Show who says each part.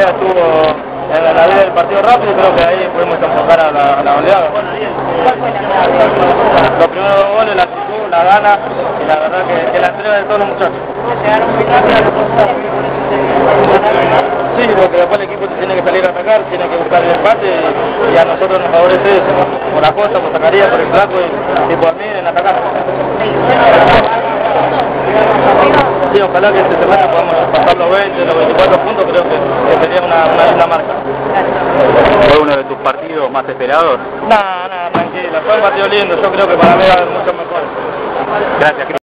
Speaker 1: estuvo en la vida del partido rápido creo que ahí pudimos enfocar a la, a la oleada. Los primeros goles, la actitud, la gana y la verdad que, la entrega de todos los muchachos. Sí, porque después el equipo tiene que salir a atacar, tiene que buscar el empate y, y a nosotros nos favorece eso, por la costa, por Zacarías, por el flaco y, y por mí en atacar. Ojalá que esta semana podamos pasar los 20, los 24 puntos, creo que, que sería una, una linda marca.
Speaker 2: ¿Fue uno de tus partidos más esperados?
Speaker 1: Nada, nada, tranquilo, fue un partido lindo, yo creo que para mí va a haber mucho mejor.
Speaker 2: Gracias.